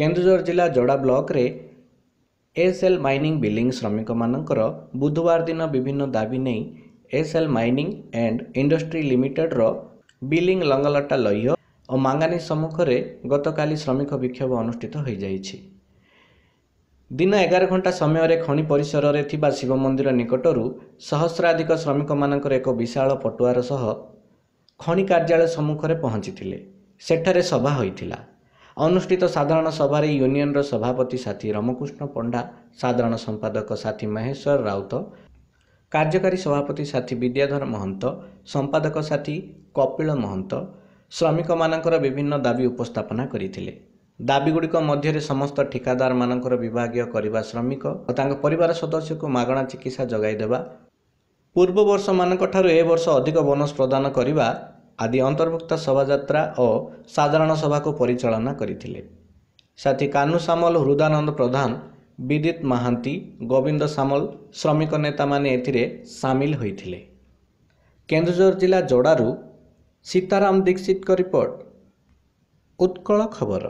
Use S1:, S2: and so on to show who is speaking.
S1: କେନ୍ଦୁଝର ଜିଲ୍ଲା ଯୋଡ଼ା ବ୍ଲକରେ SL mining billing ଶ୍ରମିକମାନଙ୍କର ବୁଧବାର ଦିନ ବିଭିନ୍ନ ଦାବି ନେଇ ଏସ୍ଏଲ୍ ମାଇନିଂ ଆଣ୍ଡ ଇଣ୍ଡଷ୍ଟ୍ରି ଲିମିଟେଡ୍ର ବିଲିଂ ଲଙ୍ଗଲଟା ଲହ୍ୟ ଓ ମାଙ୍ଗାନିଜ ସମ୍ମୁଖରେ ଗତକାଲି ଶ୍ରମିକ ବିକ୍ଷୋଭ ଅନୁଷ୍ଠିତ ହୋଇଯାଇଛି। ଦିନ ଏଗାର ଘଣ୍ଟା ସମୟରେ ଖଣି ପରିସରରେ ଥିବା ଶିବ ମନ୍ଦିର ନିକଟରୁ ସହସ୍ରାଧିକ ଶ୍ରମିକମାନଙ୍କର ଏକ ବିଶାଳ ପଟୁଆର ସହ ଖଣି କାର୍ଯ୍ୟାଳୟ ସମ୍ମୁଖରେ ପହଞ୍ଚିଥିଲେ। ସେଠାରେ ସଭା ହୋଇଥିଲା। ଅନୁଷ୍ଠିତ ସାଧାରଣ ସଭାରେ ୟୁନିୟନର ସଭାପତି ସାଥୀ ରମକୃଷ୍ଣ ପଣ୍ଡା ସାଧାରଣ ସମ୍ପାଦକ ସାଥୀ ମହେଶ୍ୱର ରାଉତ କାର୍ଯ୍ୟକାରୀ ସଭାପତି ସାଥୀ ବିଦ୍ୟାଧର ମହନ୍ତ ସମ୍ପାଦକ ସାଥୀ କପିଳ ମହନ୍ତ ଶ୍ରମିକମାନଙ୍କର ବିଭିନ୍ନ ଦାବି ଉପସ୍ଥାପନା କରିଥିଲେ। ଦାବିଗୁଡ଼ିକ ମଧ୍ୟରେ ସମସ୍ତ ଠିକାଦାରମାନଙ୍କର ବିଭାଗୀୟ କରିବା ଶ୍ରମିକ ଓ ତାଙ୍କ ପରିବାର ସଦସ୍ୟଙ୍କୁ ମାଗଣା ଚିକିତ୍ସା ଯୋଗାଇ ଦେବା ପୂର୍ବ ବର୍ଷମାନଙ୍କଠାରୁ ଏ ବର୍ଷ ଅଧିକ ବୋନସ ପ୍ରଦାନ କରିବା ଆଦି ଅନ୍ତର୍ଭୁକ୍ତ ଶୋଭାଯାତ୍ରା ଓ ସାଧାରଣ ସଭାକୁ ପରିଚାଳନା କରିଥିଲେ। ସାଥୀ କାହ୍ନୁ ସାମଲ ହୃଦାନନ୍ଦ ପ୍ରଧାନ ବିଦିତ ମହାନ୍ତି ଗୋବିନ୍ଦ ସାମଲ ଶ୍ରମିକ ନେତାମାନେ ଏଥିରେ ସାମିଲ ହୋଇଥିଲେ। କେନ୍ଦୁଝର ଜିଲ୍ଲା ଯୋଡ଼ାରୁ ସୀତାରାମ ଦୀକ୍ଷିତଙ୍କ ରିପୋର୍ଟ। ଉତ୍କଳ ଖବର।